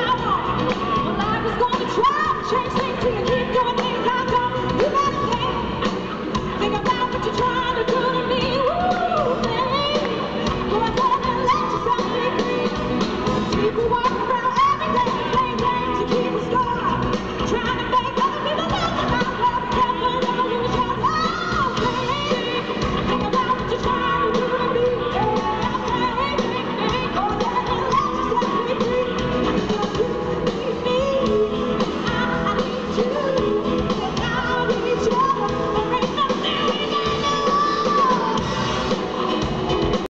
power. Well, I was going to try chasing to